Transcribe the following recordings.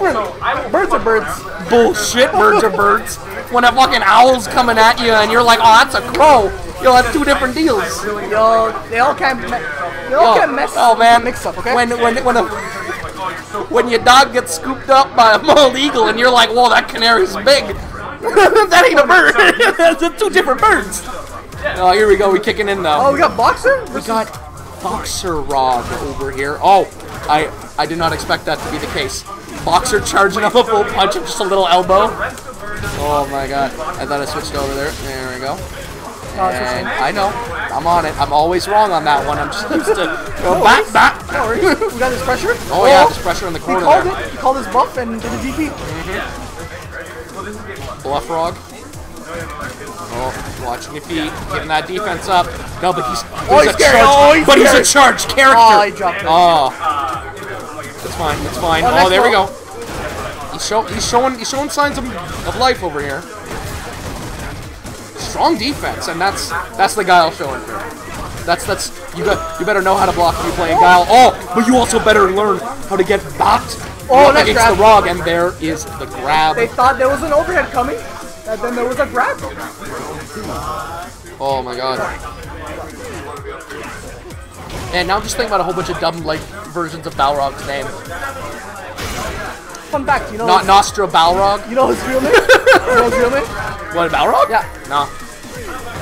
different. Birds are birds. Bullshit, birds are birds. When a fucking owl's coming at you and you're like, oh, that's a crow. You'll have two different deals. Yo, they all can't. Me- they all Oh, can't mess. Oh, oh man, mix up. Okay. When when when a when your dog gets scooped up by a bald eagle and you're like, whoa, that canary's big. that ain't a bird. That's two different birds. Oh, here we go. We kicking in now. oh, we got boxer. We got Boxer Rog over here. Oh, I I did not expect that to be the case. Boxer charging up a full punch and just a little elbow. Oh my god. I thought I switched over there. There we go. Oh, And I know. I'm on it. I'm always wrong on that one. I'm just used to go back, back. No worries. we got this pressure. Oh yeah, oh, there's pressure in the He corner called there. it. He called his buff and did a DP. Mm-hmm. Bluff Rog. Oh, watching your feet, getting that defense up. No, but he's, Oh, he's he's a charge, Oh, he's but he's a charged character. Oh, he dropped it. Oh, it's fine. It's fine. Oh, Oh, there we go. He's show, he's showing he's showing signs of, of life over here. Strong defense, and that's that's the Guile showing here. That's that's you got you better know how to block if you're playing Guile. Oh, but you also better learn how to get bopped Oh, against grab. the Rog, and there is the grab. They thought there was an overhead coming, and then there was a grab. Oh my god. And now I'm just thinking about a whole bunch of dumb like versions of Balrog's name. Fun fact, you know. Not Nostra Balrog. You know his real name? you know his real name? What Balrog? Yeah. No.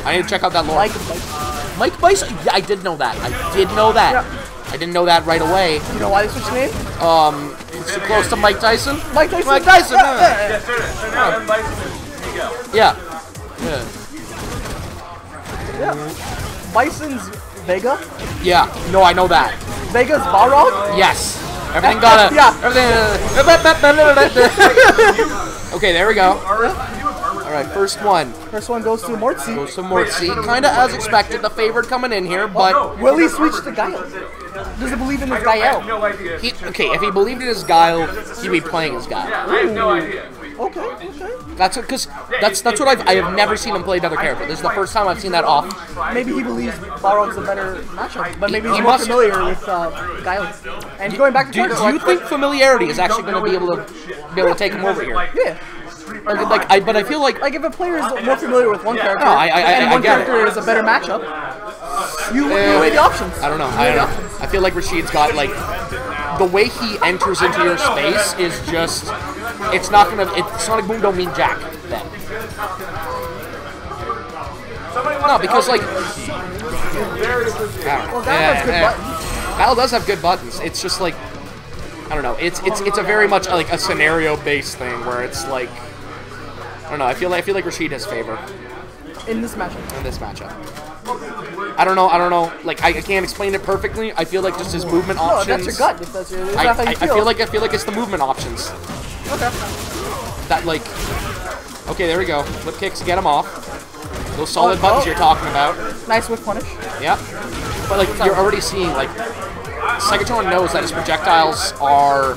I need to check out that lore. Mike. Mike. Mike Bison. Yeah, I did know that. I did know that. Yeah. I didn't know that right away. You know why they switched name? Um, it's too close to Mike Tyson. Mike Tyson. Mike Tyson. Yeah, Yeah. yeah, Yeah. Yeah. yeah. Bison's Vega. Yeah. No, I know that. Vega's Balrog. Yes. Everything got a. Yeah. Everything. Uh, okay, there we go. All right, first one. First one goes to Mortsy. Goes to Mortsy. Kind of as expected, the favorite coming in here, but oh, Will he switch to Guile? Does he believe in his Guile? No idea. he, okay, if he believed in his guile, he'd be playing his guile. I have no idea. Okay, okay. That's because that's that's what I've I have never seen him play another character. This is the first time I've seen that off. Maybe he believes Balrog's a better matchup, but maybe He- he's he more must- familiar with uh, Guile. And going back to Do, do you think familiarity is actually going to be able to be able to take him over here? Yeah. Like, like I, but I feel like Like if a player is more familiar with one character No, I- I- I- and one character is a better matchup, you, you Uh, weigh the options. I don't know. I don't know. I feel like Rashid's got like the way he enters into your space is just it's not gonna it, Sonic Boom don't mean jack then. No, because like Well, that has good. Battle does have good buttons. It's just like I don't know. It's it's it's a very much like a scenario based thing where it's like I don't know. I feel like I feel like Rashid has favor in this matchup. in this matchup. I don't know. I don't know. Like I, I can't explain it perfectly. I feel like just his movement options. No, options. that's your gut. If that's your, if I, that's how I, you I feel. feel like I feel like it's the movement options okay. that like. Okay, there we go. Flip kicks, get him off. Those solid Oh, buttons oh. you're talking about. Nice whip punish. Yeah. But like you're already seeing like Psychotron knows that his projectiles are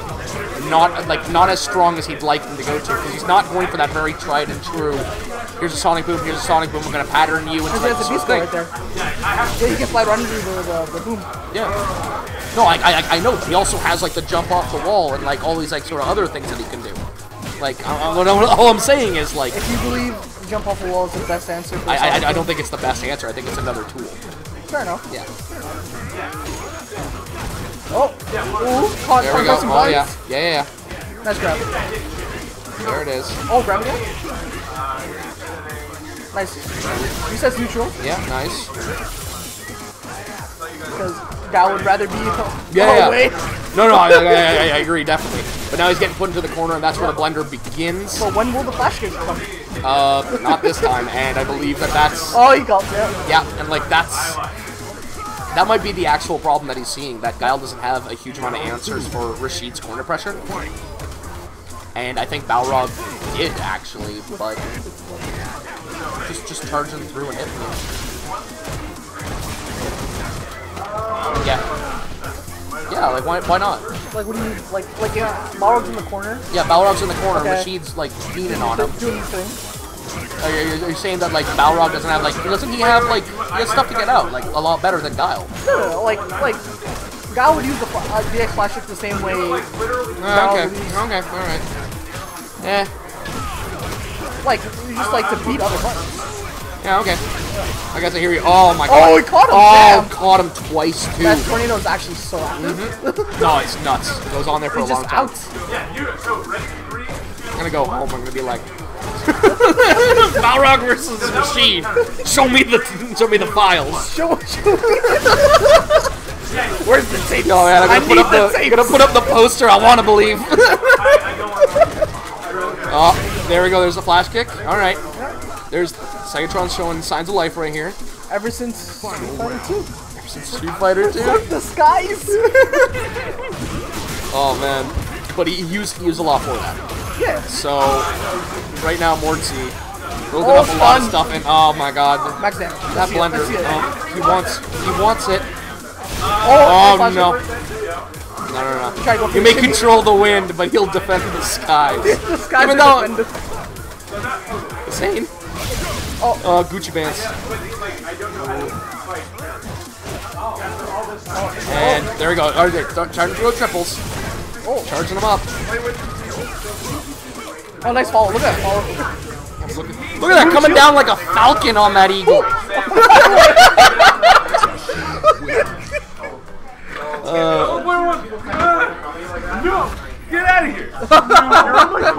not like not as strong as he'd like them to go to because he's not going for that very tried and true. Here's a sonic boom. Here's a sonic boom. We're gonna pattern you into like a beast thing. right there. Yeah, you can fly right into the, the, the boom. Yeah. No, I, I I know. He also has like the jump off the wall and like all these like sort of other things that he can do. Like I, I, all I'm saying is like If you believe jump off the wall is the best answer for I, I I don't think it's the best answer. I think it's another tool. Fair enough. Yeah. Oh, ooh, caught, There we go. some Oh yeah. Yeah yeah. yeah. Nice grab. There it is. Oh, grab again. Nice. He says neutral Yeah. Nice. because Gal would rather be. Yeah, oh, yeah. No, no, I, I, I, I agree definitely. But now he's getting put into the corner, and that's where the blender begins. But when will the flash kick come? Uh, not this time, and I believe that that's Oh, he got yeah. yeah, and like that's that might be the actual problem that he's seeing. That Guile doesn't have a huge amount of answers for Rashid's corner pressure, and I think Balrog did actually, but just just charging through and hitting him. Yeah. Yeah, like why, why not? Like, what do you like? Like, yeah, Balrog's in the corner Yeah, Balrog's in the corner. Okay. Rashid's like leaning on him. doing his thing. Are you, are you saying that like Balrog doesn't have like doesn't he have like he has stuff to get out like a lot better than Guile? No, no, no, like, like Guy would use the uh, EX flash the same way. Uh, okay, okay, alright. Eh, Like, you just like to beat other buttons. yeah, okay. I guess I hear you. Oh my god. Oh, god. he caught him, Oh, damn. caught him twice too. That tornado is actually so mm-hmm. active. No, it's nuts. It goes on there for He's a long time. out. I'm gonna go home. I'm gonna be like, Balrog versus Machine. Show me the show me the files. Show, show me. Where's the tape? No man, I'm gonna put up the the, gonna put up the poster. I want to believe. there we go. There's the flash kick. All right. There's Cytron showing signs of life right here. Ever since Street Fighter 2. Street Fighter 2. the skies. Oh man, but he used he used a lot for that. yeah. So right now, Mortsy building Oh, up a lot of stuff, and oh my god, Max damage. that Let's blender. Oh, he wants he wants it. Oh, Oh no. kick. No, no, Try to go no. You may control the wind, but he'll defend the skies. The skies Even though- defended. Same. Oh, uh, Gucci bands. And there we go. Alright, charging through triples. Oh, charging them up. Oh, nice follow. Look at that follow. Look at, look at that coming down like a falcon on that eagle. Uh, oh, uh, no! Get out of here!